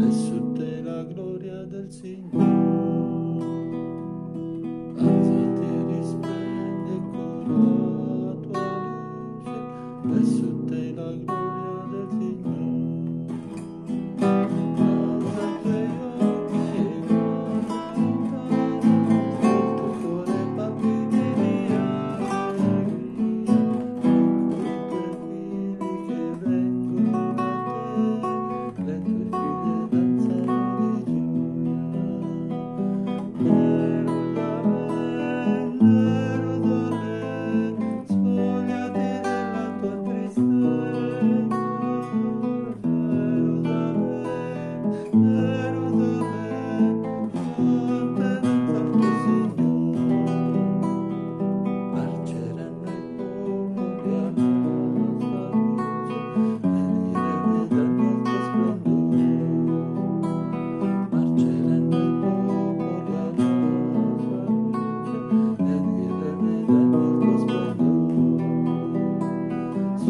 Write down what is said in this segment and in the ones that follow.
e su te la gloria del Signore.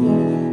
Lord.